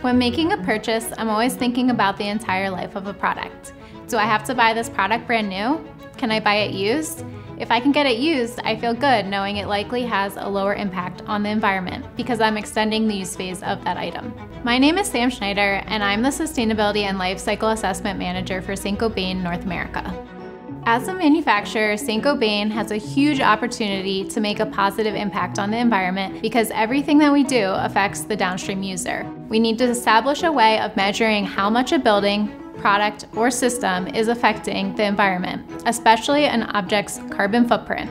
When making a purchase, I'm always thinking about the entire life of a product. Do I have to buy this product brand new? Can I buy it used? If I can get it used, I feel good knowing it likely has a lower impact on the environment because I'm extending the use phase of that item. My name is Sam Schneider, and I'm the Sustainability and Life Cycle Assessment Manager for Saint-Gobain North America. As a manufacturer, Saint-Gobain has a huge opportunity to make a positive impact on the environment because everything that we do affects the downstream user. We need to establish a way of measuring how much a building, product, or system is affecting the environment, especially an object's carbon footprint.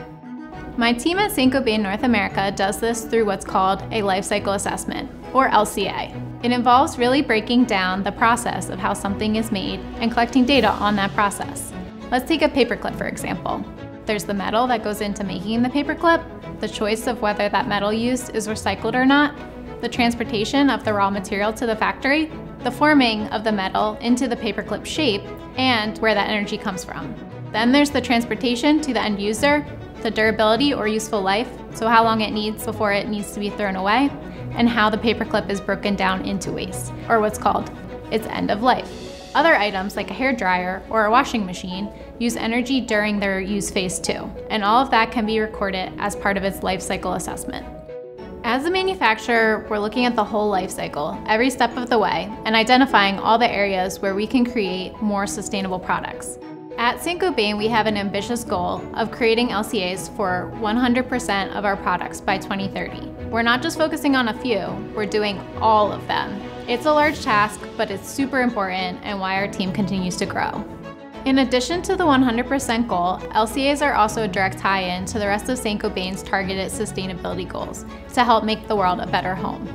My team at Saint-Gobain North America does this through what's called a life cycle assessment, or LCA. It involves really breaking down the process of how something is made and collecting data on that process. Let's take a paperclip for example. There's the metal that goes into making the paperclip, the choice of whether that metal used is recycled or not, the transportation of the raw material to the factory, the forming of the metal into the paperclip shape, and where that energy comes from. Then there's the transportation to the end user, the durability or useful life, so how long it needs before it needs to be thrown away, and how the paperclip is broken down into waste, or what's called its end of life. Other items like a hair dryer or a washing machine use energy during their use phase too, and all of that can be recorded as part of its life cycle assessment. As a manufacturer, we're looking at the whole life cycle, every step of the way, and identifying all the areas where we can create more sustainable products. At Saint-Gobain, we have an ambitious goal of creating LCAs for 100% of our products by 2030. We're not just focusing on a few, we're doing all of them. It's a large task, but it's super important and why our team continues to grow. In addition to the 100% goal, LCAs are also a direct tie-in to the rest of Saint-Gobain's targeted sustainability goals to help make the world a better home.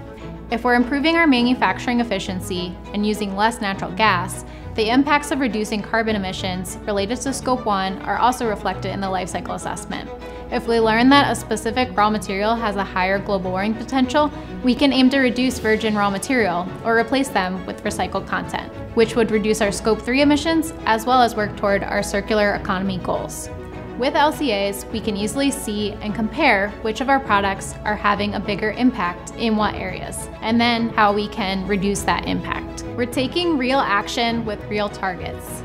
If we're improving our manufacturing efficiency and using less natural gas, the impacts of reducing carbon emissions related to Scope 1 are also reflected in the life cycle assessment. If we learn that a specific raw material has a higher global warming potential, we can aim to reduce virgin raw material or replace them with recycled content, which would reduce our Scope 3 emissions as well as work toward our circular economy goals. With LCAs, we can easily see and compare which of our products are having a bigger impact in what areas, and then how we can reduce that impact. We're taking real action with real targets.